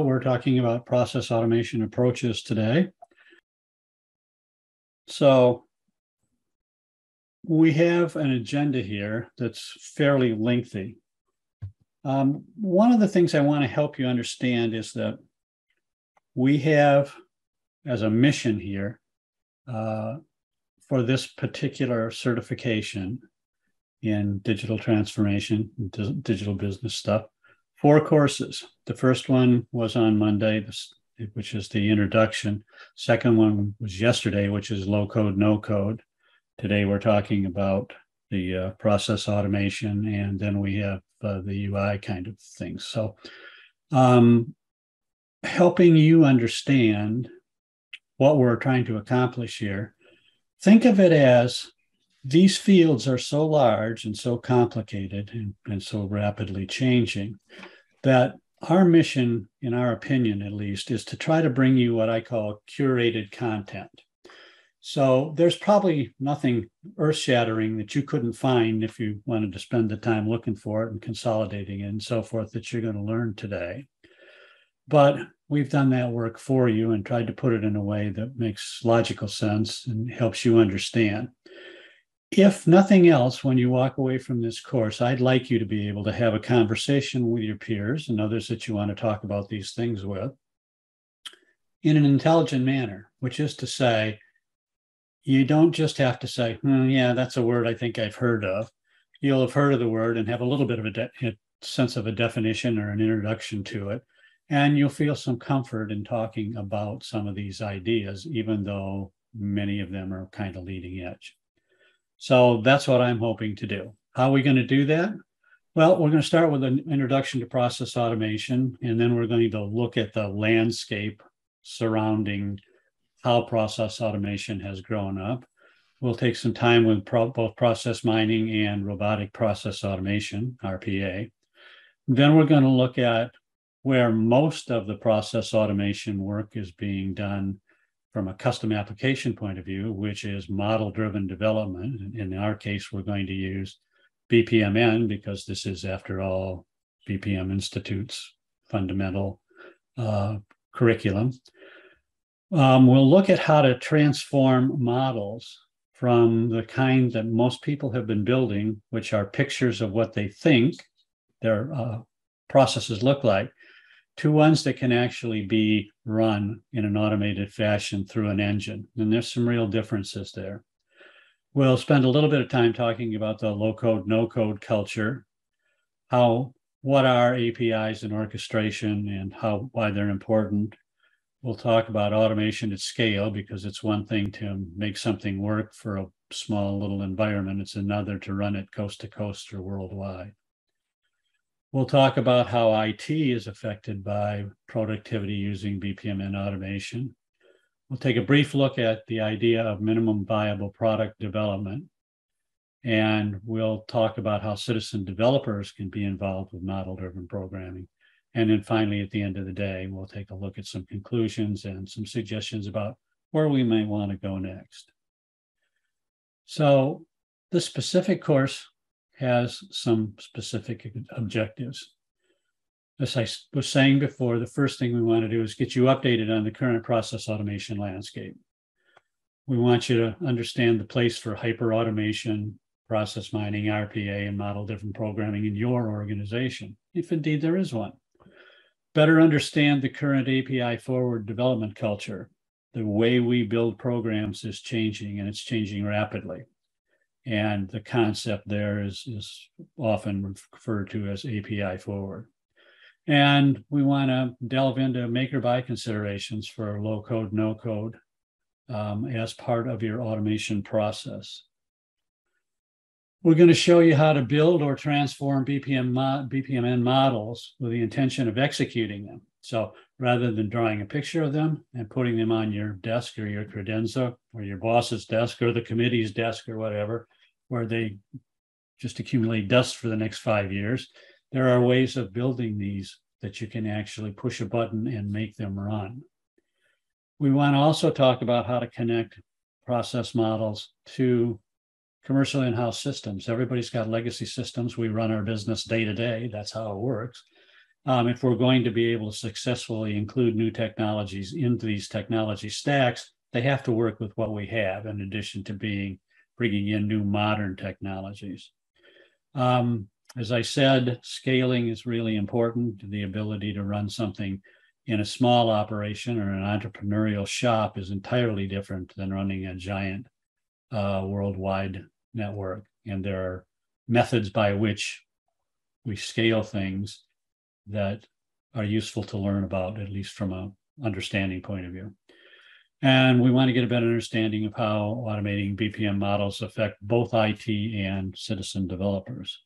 We're talking about process automation approaches today. So we have an agenda here that's fairly lengthy. Um, one of the things I want to help you understand is that we have as a mission here uh, for this particular certification in digital transformation, digital business stuff, four courses. The first one was on Monday, which is the introduction. Second one was yesterday, which is low code, no code. Today we're talking about the uh, process automation, and then we have uh, the UI kind of things. So, um, helping you understand what we're trying to accomplish here, think of it as these fields are so large and so complicated and, and so rapidly changing that our mission, in our opinion at least, is to try to bring you what I call curated content. So there's probably nothing earth shattering that you couldn't find if you wanted to spend the time looking for it and consolidating it and so forth that you're going to learn today. But we've done that work for you and tried to put it in a way that makes logical sense and helps you understand if nothing else, when you walk away from this course, I'd like you to be able to have a conversation with your peers and others that you want to talk about these things with in an intelligent manner, which is to say, you don't just have to say, hmm, yeah, that's a word I think I've heard of. You'll have heard of the word and have a little bit of a, de- a sense of a definition or an introduction to it. And you'll feel some comfort in talking about some of these ideas, even though many of them are kind of leading edge. So that's what I'm hoping to do. How are we going to do that? Well, we're going to start with an introduction to process automation, and then we're going to look at the landscape surrounding how process automation has grown up. We'll take some time with pro- both process mining and robotic process automation, RPA. Then we're going to look at where most of the process automation work is being done from a custom application point of view, which is model driven development. In our case, we're going to use BPMN because this is, after all, BPM Institute's fundamental uh, curriculum. Um, we'll look at how to transform models from the kind that most people have been building, which are pictures of what they think their uh, processes look like, to ones that can actually be run in an automated fashion through an engine. And there's some real differences there. We'll spend a little bit of time talking about the low code, no code culture, how what are APIs and orchestration and how why they're important. We'll talk about automation at scale because it's one thing to make something work for a small little environment. It's another to run it coast to coast or worldwide. We'll talk about how IT is affected by productivity using BPM and automation. We'll take a brief look at the idea of minimum viable product development. And we'll talk about how citizen developers can be involved with model driven programming. And then finally, at the end of the day, we'll take a look at some conclusions and some suggestions about where we may want to go next. So, the specific course has some specific objectives. As I was saying before, the first thing we want to do is get you updated on the current process automation landscape. We want you to understand the place for hyper automation, process mining, RPA, and model driven programming in your organization, if indeed there is one. Better understand the current API forward development culture. The way we build programs is changing and it's changing rapidly. And the concept there is, is often referred to as API forward. And we want to delve into make or buy considerations for low code, no code um, as part of your automation process. We're going to show you how to build or transform BPM mo- BPMN models with the intention of executing them. So rather than drawing a picture of them and putting them on your desk or your credenza or your boss's desk or the committee's desk or whatever, where they just accumulate dust for the next five years. There are ways of building these that you can actually push a button and make them run. We want to also talk about how to connect process models to commercial in-house systems. Everybody's got legacy systems. We run our business day to day. That's how it works. um, if we're going to be able to successfully include new technologies into these technology stacks, they have to work with what we have in addition to being bringing in new modern technologies. Um, as I said, scaling is really important. The ability to run something in a small operation or an entrepreneurial shop is entirely different than running a giant uh, worldwide network. And there are methods by which we scale things that are useful to learn about, at least from a understanding point of view. And we want to get a better understanding of how automating BPM models affect both IT and citizen developers.